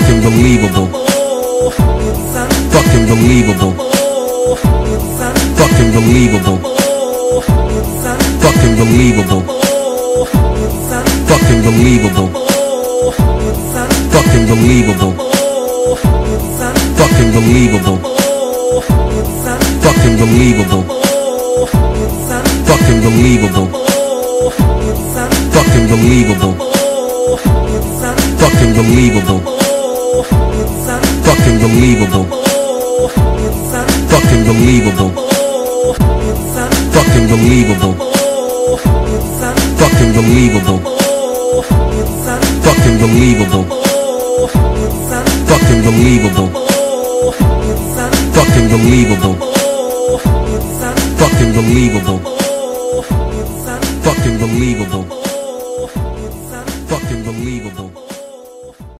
Fucking believable. Fucking believable. Fucking believable. Fucking believable. Fucking believable. Fucking believable. Fucking believable. Fucking believable. Fucking believable. Fucking believable. Fucking believable. Fucking believable. Fucking believable. Fucking believable. Fucking believable. Fucking believable. Fucking believable. Fucking believable. Fucking believable. Fucking believable. Fucking believable.